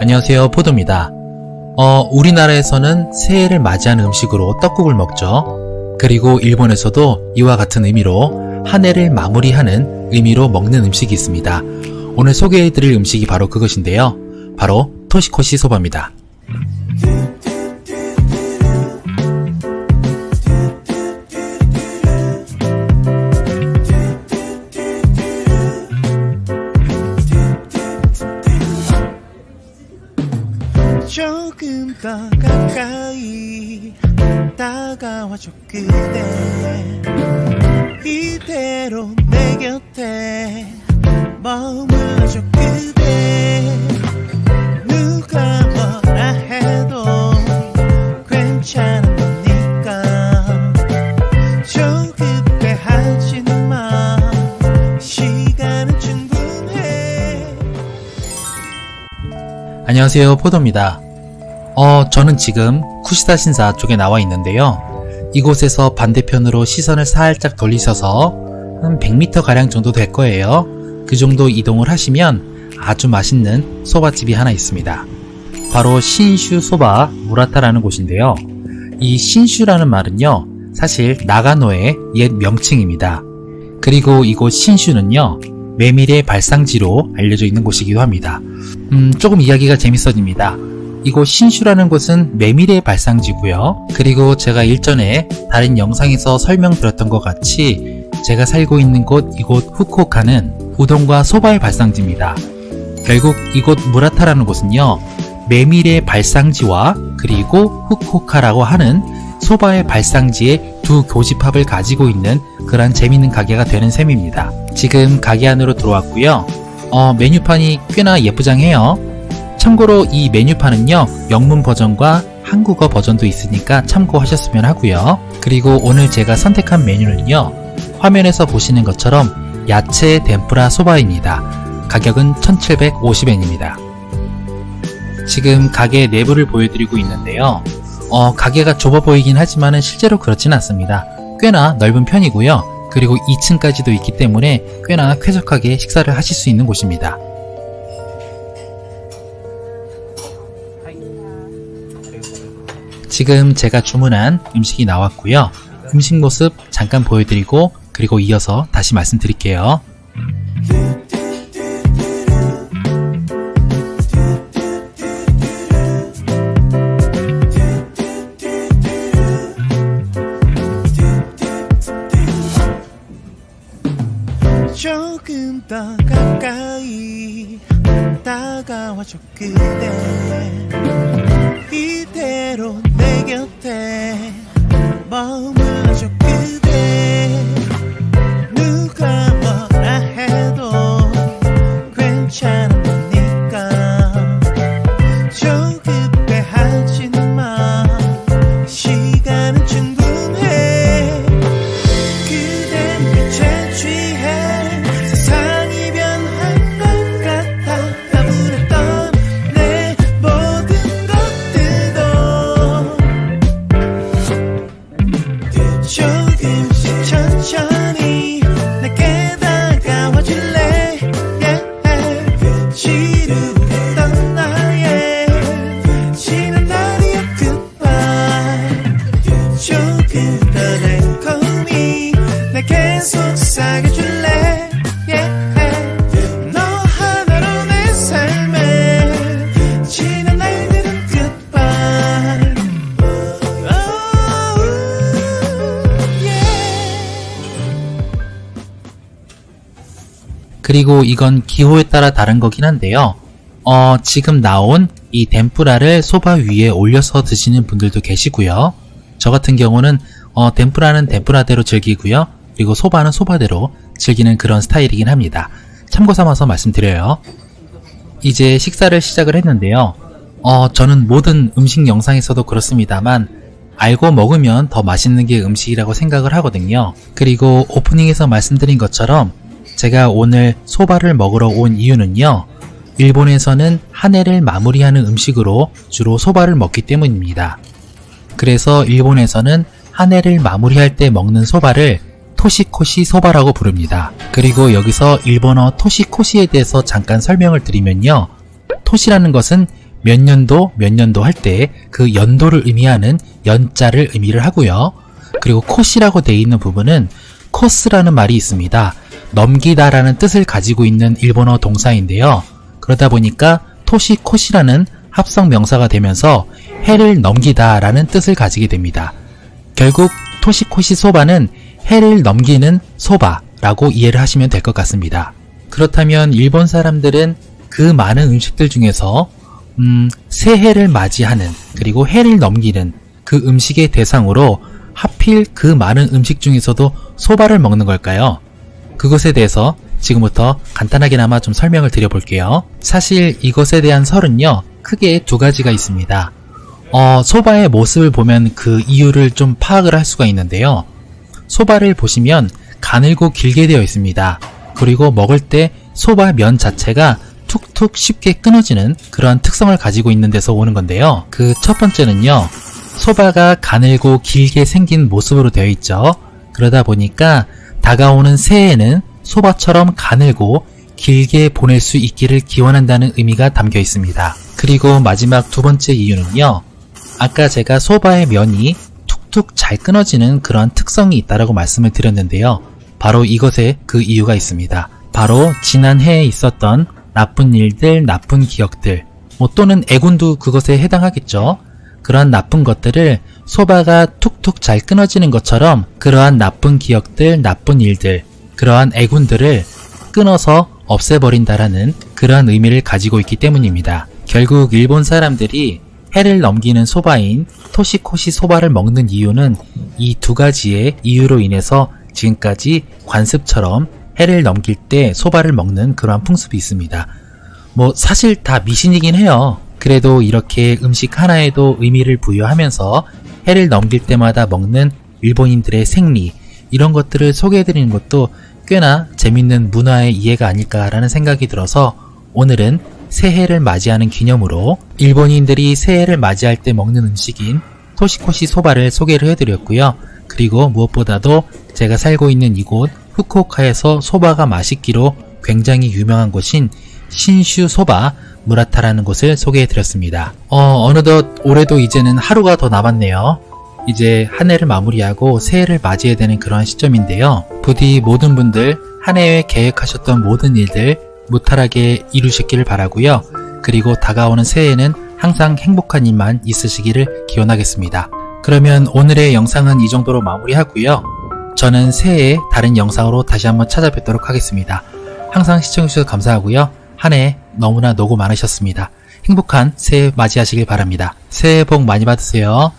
안녕하세요 포도입니다. 어, 우리나라에서는 새해를 맞이하는 음식으로 떡국을 먹죠. 그리고 일본에서도 이와 같은 의미로 한 해를 마무리하는 의미로 먹는 음식이 있습니다. 오늘 소개해드릴 음식이 바로 그것인데요. 바로 토시코시 소바입니다. 조금 더 가까이 다가와줘 그대. 이대로 내 곁에 머물러줘 그대. 누가 뭐라 해도 충분해. 안녕하세요 포도입니다. 어, 저는 지금 쿠시다 신사 쪽에 나와 있는데요. 이곳에서 반대편으로 시선을 살짝 돌리셔서 한 100m 가량 정도 될 거예요. 그 정도 이동을 하시면 아주 맛있는 소바집이 하나 있습니다. 바로 신슈 소바 무라타라는 곳인데요. 이 신슈라는 말은요, 사실 나가노의 옛 명칭입니다. 그리고 이곳 신슈는요, 메밀의 발상지로 알려져 있는 곳이기도 합니다. 음, 조금 이야기가 재밌어집니다. 이곳 신슈라는 곳은 메밀의 발상지고요. 그리고 제가 일전에 다른 영상에서 설명드렸던 것 같이 제가 살고 있는 곳 이곳 후쿠오카는 우동과 소바의 발상지입니다. 결국 이곳 무라타라는 곳은요. 메밀의 발상지와 그리고 후쿠오카라고 하는 소바의 발상지의 두 교집합을 가지고 있는 그런 재밌는 가게가 되는 셈입니다. 지금 가게 안으로 들어왔고요. 어, 메뉴판이 꽤나 예쁘장해요. 참고로 이 메뉴판은요, 영문 버전과 한국어 버전도 있으니까 참고하셨으면 하고요. 그리고 오늘 제가 선택한 메뉴는요, 화면에서 보시는 것처럼 야채 덴푸라 소바입니다. 가격은 1750엔입니다. 지금 가게 내부를 보여드리고 있는데요. 어, 가게가 좁아 보이긴 하지만 실제로 그렇진 않습니다. 꽤나 넓은 편이고요. 그리고 2층까지도 있기 때문에 꽤나 쾌적하게 식사를 하실 수 있는 곳입니다. 지금 제가 주문한 음식이 나왔고요. 음식 모습 잠깐 보여드리고 그리고 이어서 다시 말씀드릴게요. 조금 더 가까이 다가와줘 그대 이 그리고 이건 기호에 따라 다른 거긴 한데요. 어, 지금 나온 이 덴푸라를 소바 위에 올려서 드시는 분들도 계시고요. 저 같은 경우는 어, 덴푸라는 덴푸라대로 즐기고요. 그리고 소바는 소바대로 즐기는 그런 스타일이긴 합니다. 참고 삼아서 말씀드려요. 이제 식사를 시작을 했는데요. 어, 저는 모든 음식 영상에서도 그렇습니다만 알고 먹으면 더 맛있는 게 음식이라고 생각을 하거든요. 그리고 오프닝에서 말씀드린 것처럼 제가 오늘 소바를 먹으러 온 이유는요. 일본에서는 한 해를 마무리하는 음식으로 주로 소바를 먹기 때문입니다. 그래서 일본에서는 한 해를 마무리할 때 먹는 소바를 토시코시 소바라고 부릅니다. 그리고 여기서 일본어 토시코시에 대해서 잠깐 설명을 드리면요. 토시라는 것은 몇 년도 몇 년도 할 때 그 연도를 의미하는 연자를 의미를 하고요. 그리고 코시라고 되어 있는 부분은 코스라는 말이 있습니다. 넘기다라는 뜻을 가지고 있는 일본어 동사인데요. 그러다 보니까 토시 코시라는 합성 명사가 되면서 해를 넘기다라는 뜻을 가지게 됩니다. 결국 토시코시 소바는 해를 넘기는 소바라고 이해를 하시면 될 것 같습니다. 그렇다면 일본 사람들은 그 많은 음식들 중에서 음, 새해를 맞이하는 그리고 해를 넘기는 그 음식의 대상으로 하필 그 많은 음식 중에서도 소바를 먹는 걸까요? 그것에 대해서 지금부터 간단하게나마 좀 설명을 드려볼게요. 사실 이것에 대한 설은요, 크게 두 가지가 있습니다. 어, 소바의 모습을 보면 그 이유를 좀 파악을 할 수가 있는데요. 소바를 보시면 가늘고 길게 되어 있습니다. 그리고 먹을 때 소바 면 자체가 툭툭 쉽게 끊어지는 그러한 특성을 가지고 있는 데서 오는 건데요. 그 첫 번째는요. 소바가 가늘고 길게 생긴 모습으로 되어 있죠. 그러다 보니까 다가오는 새해에는 소바처럼 가늘고 길게 보낼 수 있기를 기원한다는 의미가 담겨 있습니다. 그리고 마지막 두 번째 이유는요. 아까 제가 소바의 면이 툭툭 잘 끊어지는 그런 특성이 있다라고 말씀을 드렸는데요. 바로 이것에 그 이유가 있습니다. 바로 지난 해에 있었던 나쁜 일들, 나쁜 기억들, 뭐 또는 애군도 그것에 해당하겠죠. 그러한 나쁜 것들을 소바가 툭툭 잘 끊어지는 것처럼 그러한 나쁜 기억들, 나쁜 일들, 그러한 애군들을 끊어서 없애버린다라는 그러한 의미를 가지고 있기 때문입니다. 결국 일본 사람들이 해를 넘기는 소바인 토시코시 소바를 먹는 이유는 이 두 가지의 이유로 인해서 지금까지 관습처럼 해를 넘길 때 소바를 먹는 그러한 풍습이 있습니다. 뭐 사실 다 미신이긴 해요. 그래도 이렇게 음식 하나에도 의미를 부여하면서 해를 넘길 때마다 먹는 일본인들의 생리 이런 것들을 소개해드리는 것도 꽤나 재밌는 문화의 이해가 아닐까라는 생각이 들어서 오늘은 새해를 맞이하는 기념으로 일본인들이 새해를 맞이할 때 먹는 음식인 토시코시 소바를 소개를 해드렸고요. 그리고 무엇보다도 제가 살고 있는 이곳 후쿠오카에서 소바가 맛있기로 굉장히 유명한 곳인 신슈 소바 무라타라는 곳을 소개해 드렸습니다. 어, 어느덧 올해도 이제는 하루가 더 남았네요. 이제 한 해를 마무리하고 새해를 맞이해야 되는 그러한 시점인데요. 부디 모든 분들 한 해에 계획하셨던 모든 일들 무탈하게 이루시기를 바라고요. 그리고 다가오는 새해에는 항상 행복한 일만 있으시기를 기원하겠습니다. 그러면 오늘의 영상은 이 정도로 마무리하고요. 저는 새해에 다른 영상으로 다시 한번 찾아뵙도록 하겠습니다. 항상 시청해주셔서 감사하고요. 한 해 너무나 노고 많으셨습니다. 행복한 새해 맞이하시길 바랍니다. 새해 복 많이 받으세요.